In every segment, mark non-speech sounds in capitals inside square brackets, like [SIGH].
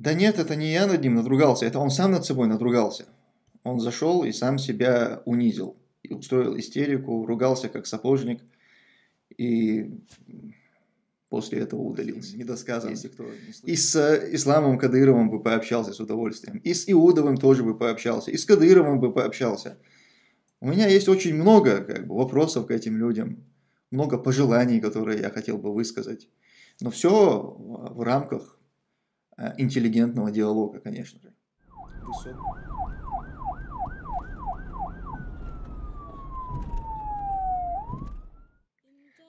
Да нет, это не я над ним надругался, это он сам над собой надругался. Он зашел и сам себя унизил. И устроил истерику, ругался как сапожник. И после этого удалился. Недосказанно. Если кто не и с э, Исламом Кадыровым бы пообщался с удовольствием. И с Иудовым тоже бы пообщался. И с Кадыровым бы пообщался. У меня есть очень много как бы, вопросов к этим людям. Много пожеланий, которые я хотел бы высказать. Но все в рамках интеллигентного диалога, конечно же.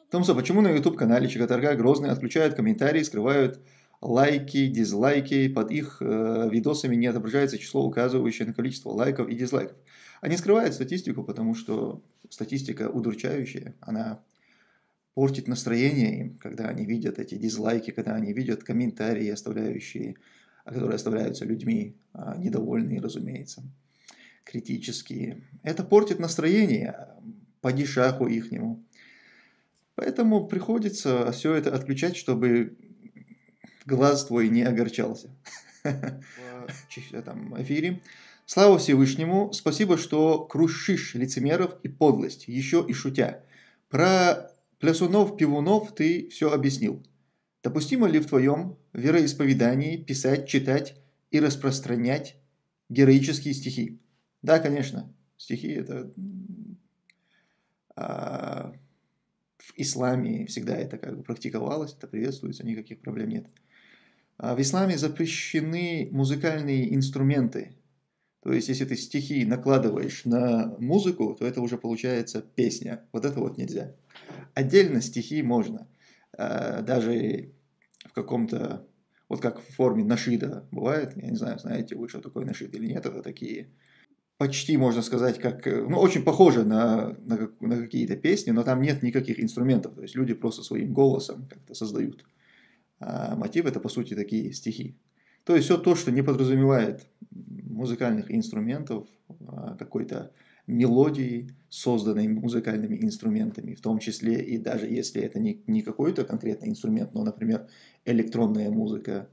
Томсо, почему на YouTube-канале Чикатарга Грозный отключают комментарии, скрывают лайки, дизлайки, под их э, видосами не отображается число, указывающее на количество лайков и дизлайков. Они скрывают статистику, потому что статистика удручающая, она портит настроение им, когда они видят эти дизлайки, когда они видят комментарии, оставляющие, которые оставляются людьми, а, недовольные, разумеется, критические. Это портит настроение по дешаху ихнему. Поэтому приходится все это отключать, чтобы глаз твой не огорчался [LAUGHS] в этом эфире. Слава Всевышнему, спасибо, что крушишь лицемеров и подлость, еще и шутя. Про плясунов, пивунов ты все объяснил. Допустимо ли в твоем вероисповедании писать, читать и распространять героические стихи? Да, конечно, стихи это а, в исламе всегда это как бы практиковалось, это приветствуется, никаких проблем нет. А в исламе запрещены музыкальные инструменты. То есть, если ты стихи накладываешь на музыку, то это уже получается песня. Вот это вот нельзя. Отдельно стихи можно. А, даже в каком-то, вот как в форме нашида бывает, я не знаю, знаете вы, что такое нашид или нет, это такие почти, можно сказать, как, ну, очень похоже на, на, на какие-то песни, но там нет никаких инструментов, то есть люди просто своим голосом как-то создают. А мотив это, по сути, такие стихи. То есть все то, что не подразумевает музыкальных инструментов, а какой-то мелодии, созданной музыкальными инструментами, в том числе и даже если это не, не какой-то конкретный инструмент, но, например, электронная музыка,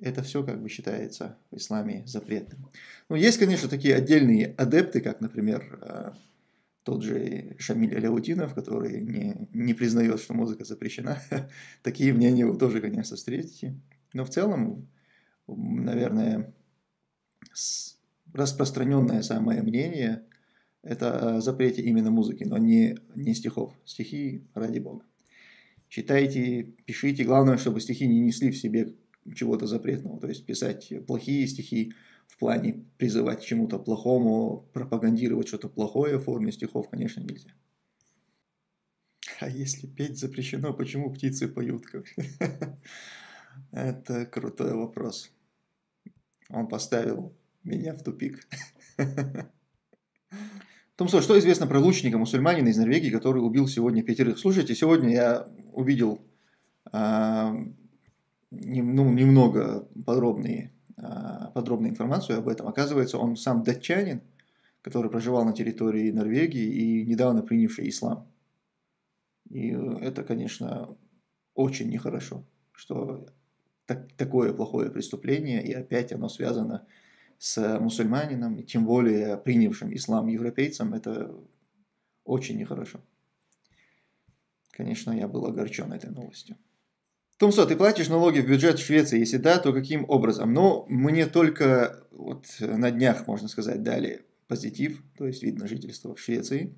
это все как бы считается в исламе запретным. Ну, есть, конечно, такие отдельные адепты, как, например, э, тот же Шамиль Аляутинов, который не, не признает, что музыка запрещена. [LAUGHS] Такие мнения вы тоже, конечно, встретите. Но в целом, наверное, распространенное самое мнение – это запрете именно музыки, но не, не стихов. Стихи, ради бога. Читайте, пишите. Главное, чтобы стихи не несли в себе чего-то запретного. То есть писать плохие стихи в плане призывать к чему-то плохому, пропагандировать что-то плохое в форме стихов, конечно, нельзя. [LAUGHS] А если петь запрещено, почему птицы поют? [LAUGHS] Это крутой вопрос. Он поставил меня в тупик. Томсо, что известно про лучника мусульманина из Норвегии, который убил сегодня пятерых? Слушайте, сегодня я увидел а, ну, немного подробные, а, подробную информацию об этом. Оказывается, он сам датчанин, который проживал на территории Норвегии и недавно принявший ислам. И это, конечно, очень нехорошо, что так, такое плохое преступление, и опять оно связано с мусульманином, и тем более принявшим ислам европейцам, это очень нехорошо. Конечно, я был огорчен этой новостью. Томсо, ты платишь налоги в бюджет Швеции? Если да, то каким образом? Ну, мне только вот на днях, можно сказать, дали позитив, то есть вид на жительство в Швеции.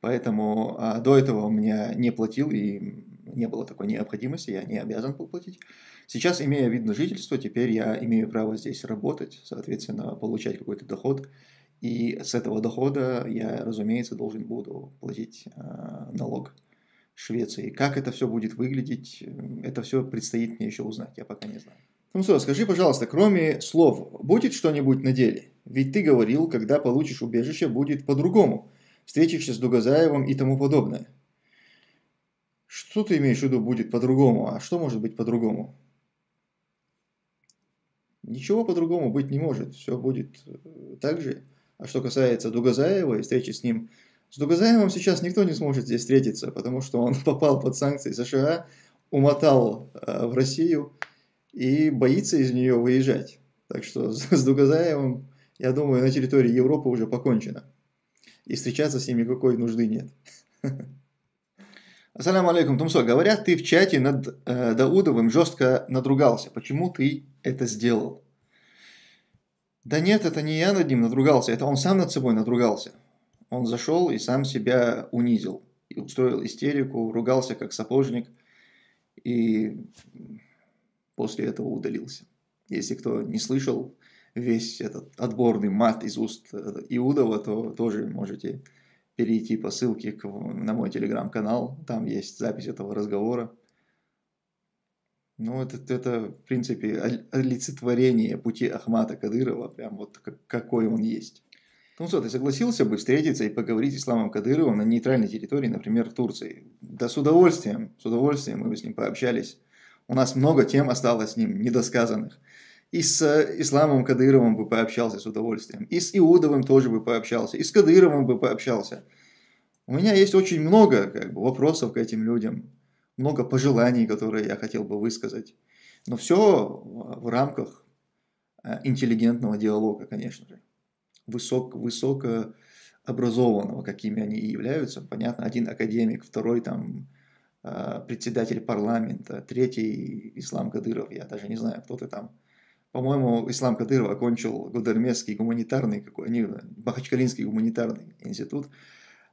Поэтому а, до этого у меня не платил и не было такой необходимости, я не обязан был платить. Сейчас, имея вид на жительство, теперь я имею право здесь работать, соответственно, получать какой-то доход. И с этого дохода я, разумеется, должен буду платить а, налог Швеции. Как это все будет выглядеть, это все предстоит мне еще узнать, я пока не знаю. Ну что, скажи, пожалуйста, кроме слов, будет что-нибудь на деле? Ведь ты говорил, когда получишь убежище, будет по-другому. Встретишься с Дугазаевым и тому подобное. Что ты имеешь в виду будет по-другому? А что может быть по-другому? Ничего по-другому быть не может. Все будет э, так же. А что касается Дугазаева и встречи с ним с Дугазаевым сейчас никто не сможет здесь встретиться, потому что он [LAUGHS] попал под санкции США, умотал э, в Россию и боится из нее выезжать. Так что с Дугазаевым, я думаю, на территории Европы уже покончено. И встречаться с ним никакой нужды нет. [LAUGHS] Ассаламу алейкум, Тумсо. Говорят, ты в чате над э, Даудовым жестко надругался. Почему ты это сделал? Да нет, это не я над ним надругался, это он сам над собой надругался. Он зашел и сам себя унизил. И устроил истерику, ругался как сапожник. И после этого удалился. Если кто не слышал весь этот отборный мат из уст э, Иудова, то тоже можете перейти по ссылке к, на мой телеграм-канал. Там есть запись этого разговора. Ну, это, это, в принципе, олицетворение пути Ахмата Кадырова, прям вот какой он есть. Ну что, ты согласился бы встретиться и поговорить с Исламом Кадыровым на нейтральной территории, например, в Турции? Да с удовольствием, с удовольствием мы бы с ним пообщались. У нас много тем осталось с ним недосказанных. И с Исламом Кадыровым бы пообщался с удовольствием. И с Иудовым тоже бы пообщался. И с Кадыровым бы пообщался. У меня есть очень много как бы, вопросов к этим людям много пожеланий, которые я хотел бы высказать. Но все в рамках э, интеллигентного диалога, конечно же. Высок, высокообразованного, какими они и являются. Понятно, один академик, второй там э, председатель парламента, третий Ислам Кадыров, я даже не знаю, кто ты там. По-моему, Ислам Кадыров окончил Гудермесский гуманитарный, какой, не, Бахачкалинский гуманитарный институт.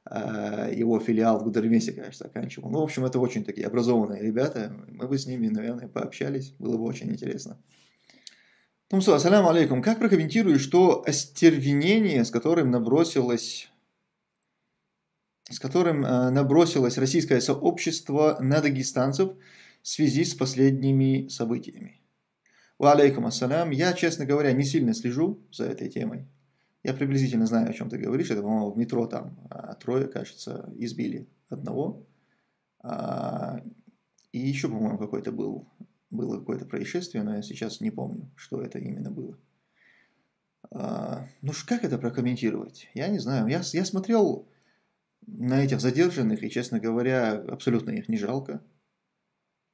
А, его филиал в Гудермесе, конечно, оканчивал. Ну, в общем, это очень такие образованные ребята. Мы бы с ними, наверное, пообщались. Было бы очень интересно. Тумсу, ассаляму алейкум. Как прокомментируешь то остервенение, с которым набросилось с которым э, набросилось российское сообщество на дагестанцев в связи с последними событиями. Алейкум ассалям. Я, честно говоря, не сильно слежу за этой темой. Я приблизительно знаю, о чем ты говоришь. Это, по-моему, в метро там а, трое, кажется, избили одного. А, и еще, по-моему, какой-то был, было какое-то происшествие, но я сейчас не помню, что это именно было. А, ну, как это прокомментировать? Я не знаю. Я, я смотрел на этих задержанных, и, честно говоря, абсолютно их не жалко.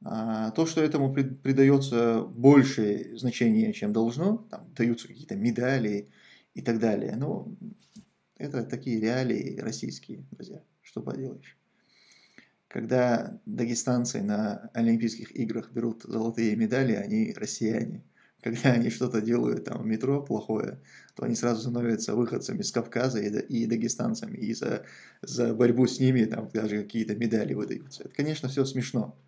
А, то, что этому придается большее значение, чем должно, там даются какие-то медали, и так далее. Ну, это такие реалии российские, друзья, что поделаешь. Когда дагестанцы на Олимпийских играх берут золотые медали, они россияне. Когда они что-то делают там в метро плохое, то они сразу становятся выходцами с Кавказа и дагестанцами. И за, за борьбу с ними там даже какие-то медали выдаются. Это, конечно, все смешно.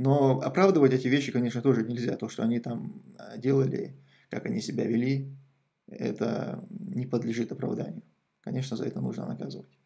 Но оправдывать эти вещи, конечно, тоже нельзя. То, что они там а, делали, как они себя вели, это не подлежит оправданию. Конечно, за это нужно наказывать.